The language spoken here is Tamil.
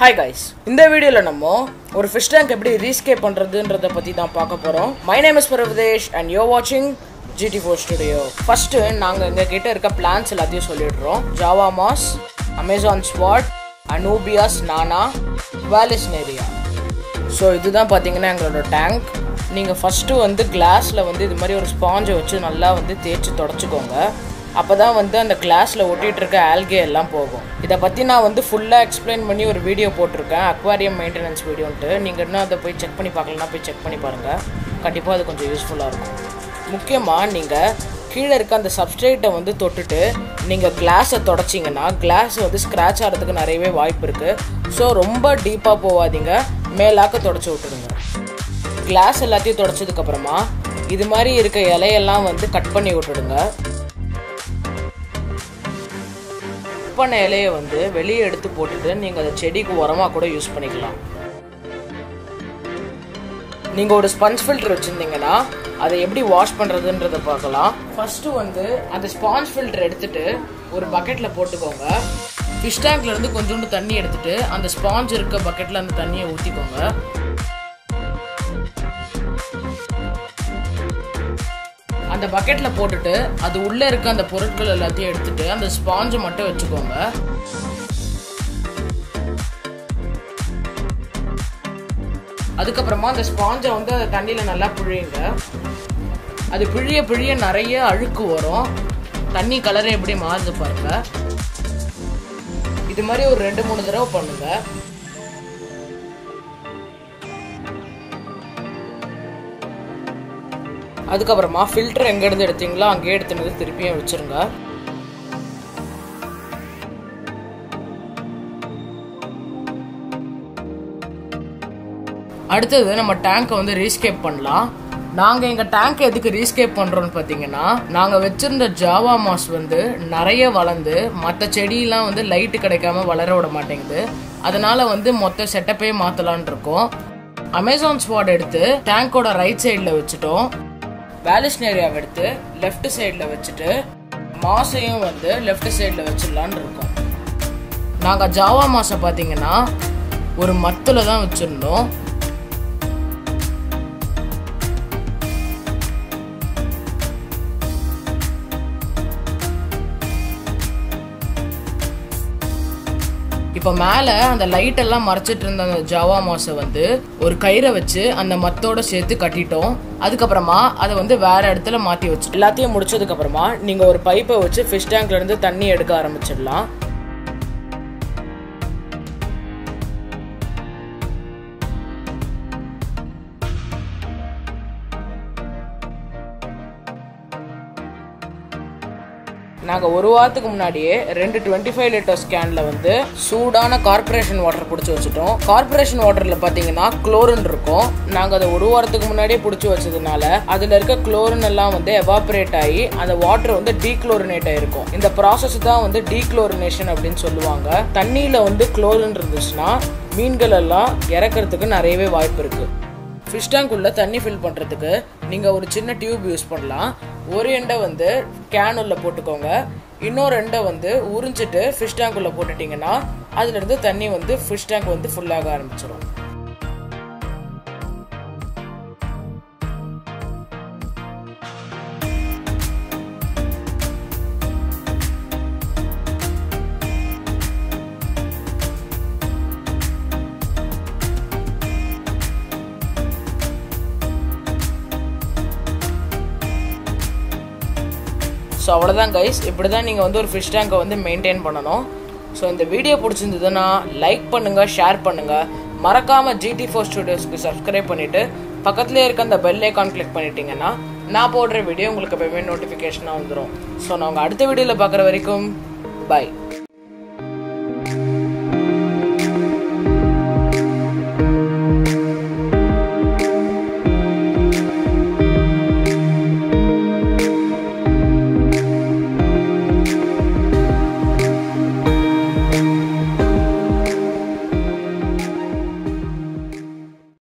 ஹாய் கைஸ் இந்த வீடியோவில் நம்ம ஒரு ஃபிஷ் டேங்க் எப்படி ரீஸ்கேப் பண்ணுறதுன்றத பற்றி தான் பார்க்க போகிறோம் my name is Pravadesh and you're வாட்சிங் ஜிடி ஃபோர் ஸ்டுடியோ ஃபஸ்ட்டு நாங்கள் எங்கள் கிட்ட இருக்க பிளான்ஸ் எல்லாத்தையும் சொல்லிடுறோம். Java moss Amazon sword Anubias nana Vallisneria so இதுதான் பார்த்தீங்கன்னா எங்களோட டேங்க் நீங்கள் ஃபஸ்ட்டு வந்து கிளாஸில் வந்து இது மாதிரி ஒரு ஸ்பாஞ்சை வச்சு நல்லா வந்து தேய்ச்சி தொடச்சிக்கோங்க. அப்போ தான் வந்து அந்த கிளாஸில் ஒட்டிகிட்டு இருக்க ஆல்கே எல்லாம் போகும். இதை பற்றி நான் வந்து ஃபுல்லாக எக்ஸ்பிளைன் பண்ணி ஒரு வீடியோ போட்டிருக்கேன். அக்வாரியம் மெயின்டெனன்ஸ் வீடியோன்ட்டு நீங்கள் இன்னும் அதை போய் செக் பண்ணி பார்க்கலன்னா போய் செக் பண்ணி பாருங்கள் கண்டிப்பாக அது கொஞ்சம் யூஸ்ஃபுல்லாக இருக்கும். முக்கியமாக நீங்கள் கீழே இருக்க அந்த சப்ஸ்ட்ரேட்டை வந்து தொட்டுட்டு நீங்கள் கிளாஸை தொடச்சிங்கன்னா கிளாஸ் வந்து ஸ்க்ராட்ச் ஆகிறதுக்கு நிறையவே வாய்ப்பு இருக்குது ஸோ ரொம்ப டீப்பாக போகாதீங்க மேலாக்க தொடச்சி விட்டுருங்க. கிளாஸ் எல்லாத்தையும் தொடச்சதுக்கப்புறமா இது மாதிரி இருக்க இலையெல்லாம் வந்து கட் பண்ணி விட்டுடுங்க. கட் பண்ண இலையை வந்து வெளியே எடுத்து போட்டுட்டு நீங்கள் அதை செடிக்கு உரமாக கூட யூஸ் பண்ணிக்கலாம். நீங்கள் ஒரு ஸ்பஞ்ச் ஃபில்டர் வச்சுருந்தீங்கன்னா அதை எப்படி வாஷ் பண்ணுறதுன்றதை பார்க்கலாம். ஃபஸ்ட்டு வந்து அந்த ஸ்பாஞ்ச் ஃபில்டர் எடுத்துட்டு ஒரு பக்கெட்டில் போட்டுக்கோங்க. ஃபிஷ் டேங்க்லேருந்து கொஞ்சோண்டு தண்ணி எடுத்துட்டு அந்த ஸ்பாஞ்ச் இருக்க பக்கெட்டில் அந்த தண்ணியை ஊற்றிக்கோங்க அந்த பக்கெட்டில் போட்டுட்டு அது உள்ளே இருக்க அந்த பொருட்கள் எல்லாத்தையும் எடுத்துட்டு அந்த ஸ்பாஞ்சை மட்டும் வச்சுக்கோங்க. அதுக்கப்புறமா அந்த ஸ்பாஞ்சை வந்து அந்த தண்ணியில் நல்லா பிழியுங்க. அது பிழிய பிழிய நிறைய அழுக்கு வரும். தண்ணி கலரே எப்படி மாறுது பாருங்க. இது மாதிரி ஒரு ரெண்டு மூணு தடவை பண்ணுங்கள் அதுக்கப்புறமா ஃபில்டர் எங்கேருந்து எடுத்தீங்களோ அங்கேயே எடுத்துனது திருப்பியும் வச்சுருங்க. அடுத்தது நம்ம டேங்கை வந்து ரீஸ்கேப் பண்ணலாம். நாங்கள் எங்கள் டேங்க் எதுக்கு ரீஸ்கேப் பண்ணுறோம்னு பார்த்தீங்கன்னா நாங்கள் வச்சுருந்த ஜாவா மாஸ் வந்து நிறைய வளர்ந்து மற்ற செடியெலாம் வந்து லைட்டு கிடைக்காம வளர விட மாட்டேங்குது. அதனால் வந்து மொத்த செட்டப்பே மாற்றலான் இருக்கோம். அமேசான் ஸ்பாட் எடுத்து டேங்கோட ரைட் சைடில் வச்சுட்டோம். வேலிஸ்னேரியாவை எடுத்து லெஃப்ட் சைடில் வச்சுட்டு மாசையும் வந்து லெஃப்ட் சைடில் வச்சிடலான்னு இருக்கோம். நாங்கள் ஜாவா மாசை பார்த்தீங்கன்னா ஒரு மத்தில் தான் வச்சுருந்தோம். இப்போ மேலே அந்த லைட் எல்லாம் மறைச்சிட்டு இருந்த அந்த ஜாவா மாஸை வந்து ஒரு கயிறை வச்சு அந்த மத்தோட சேர்த்து கட்டிட்டோம். அதுக்கப்புறமா அதை வந்து வேற இடத்துல மாற்றி வச்சு எல்லாத்தையும் முடிச்சதுக்கப்புறமா நீங்கள் ஒரு பைப்பை வச்சு ஃபிஷ் டேங்க்லேருந்து தண்ணி எடுக்க ஆரம்பிச்சிடலாம். நாங்கள் ஒரு வாரத்துக்கு முன்னாடியே ரெண்டு டுவெண்ட்டி ஃபைவ் லிட்டர் ஸ்கேனில் வந்து சூடான கார்பரேஷன் வாட்டர் பிடிச்சி வச்சுட்டோம். கார்பரேஷன் வாட்டரில் பார்த்தீங்கன்னா குளோரின் இருக்கும். நாங்கள் அதை ஒரு வாரத்துக்கு முன்னாடியே பிடிச்சி வச்சதுனால அதில் இருக்க குளோரின் எல்லாம் வந்து எவாபரேட் ஆகி அந்த வாட்டர் வந்து டீக்ளோரினேட் ஆயிருக்கும். இந்த ப்ராசஸ் தான் வந்து டீக்ளோரினேஷன் அப்படின்னு சொல்லுவாங்க. தண்ணியில் வந்து குளோரின் இருந்துச்சுன்னா மீன்கள் எல்லாம் இறக்கிறதுக்கு நிறையவே வாய்ப்பு இருக்குது ஃபிஷ் டேங்க்குள்ளே தண்ணி ஃபில் பண்ணுறதுக்கு நீங்கள் ஒரு சின்ன டியூப் யூஸ் பண்ணலாம். ஒரு எண்டை வந்து கேன் போட்டுக்கோங்க. இன்னொரு எண்டை வந்து உறிஞ்சிட்டு ஃபிஷ் டேங்க்குள்ளே போட்டுட்டிங்கன்னா அதுலேருந்து தண்ணி வந்து ஃபிஷ் டேங்க் வந்து ஃபுல்லாக ஆரம்பிச்சிடும் ஸோ அவ்வளோதான் கைஸ் இப்படி தான் நீங்கள் வந்து ஒரு ஃபிஷ் டேங்கை வந்து மெயின்டைன் பண்ணணும். ஸோ இந்த வீடியோ பிடிச்சிருந்ததுன்னா லைக் பண்ணுங்கள் ஷேர் பண்ணுங்கள் மறக்காமல் ஜிடி ஃபோர் ஸ்டுடியோஸ்க்கு சப்ஸ்கிரைப் பண்ணிவிட்டு பக்கத்துலேயே இருக்க அந்த பெல் ஐக்கான் கிளிக் பண்ணிட்டீங்கன்னா நான் போடுற வீடியோ உங்களுக்கு எப்பவுமே நோட்டிஃபிகேஷனாக வந்துடும் ஸோ நான் உங்கள் அடுத்த வீடியோவில் பார்க்குற வரைக்கும் பை